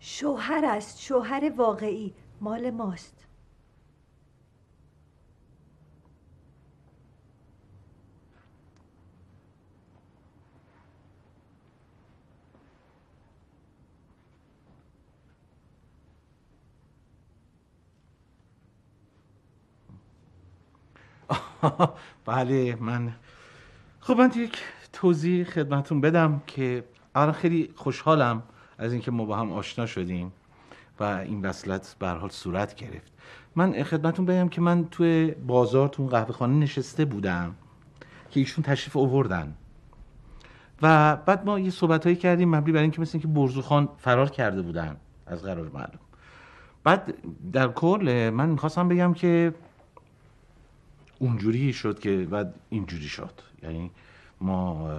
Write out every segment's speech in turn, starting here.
شوهر است شوهر واقعی مال ماست. بله من خب من یک توضیح خدمتون بدم که اولا خیلی خوشحالم از اینکه ما با هم آشنا شدیم و این وصلت به حال صورت گرفت. من خدمتون بگم که من توی بازار تو قهوه خانه نشسته بودم که ایشون تشریف آوردن. و بعد ما یه صحبت هایی کردیم مبنی برای اینکه مثل اینکه برزوخان فرار کرده بودن از قرار معلوم. بعد در کل من می‌خواستم بگم که اونجوری شد که بعد اینجوری شد. یعنی ما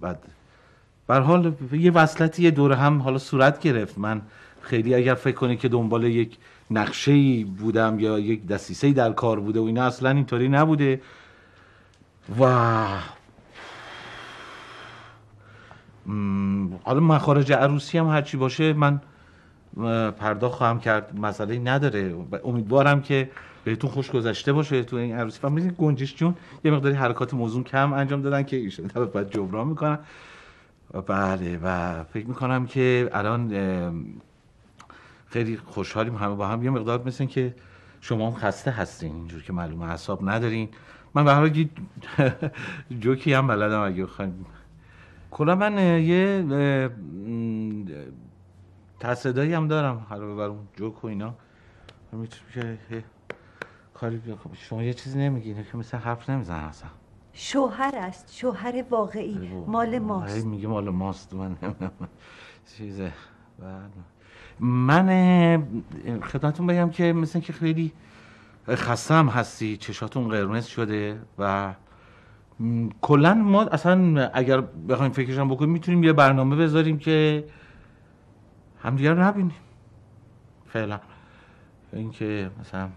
بعد بر حال یه وصلتی یه دوره هم حالا صورت گرفت. من خیلی اگر فکر کنی که دنبال یک نقشه بودم یا یک دستیسه در کار بوده و اینا اصلا اینطوری نبوده. و حالا مخارج عروسی هم هرچی باشه من پرداخت خواهم کرد. مسئله نداره. امیدوارم که بهتون خوش گذشته باشه تو این عروسی. می‌دونید گنجش جون یه مقداری حرکات موضوع کم انجام دادن که ایشون بعد جبران می‌کنن. بله و فکر می‌کنم که الان خیلی خوشحالیم همه با هم. یه مقدار مثل که شما هم خسته هستین اینجور که معلومه حساب ندارین. من به هر جوکی هم بلدم اگه بخوایم کلا من یه تصدایی هم دارم حالا ببرم جوک و اینا. که کاری شما یه چیزی نمیگین که مثل حرف نمیزن اصلا. شوهر است شوهر واقعی مال ماست. میگه مال ماست من چیزه. من خدمتون بگم که مثل که خیلی خستم هستی چشاتون قرمز شده و کلا ما اصلا اگر بخوایم فکرشم بکنیم می‌تونیم یه برنامه بذاریم که همدیگر رو نبینیم. فعلا. اینکه مثلا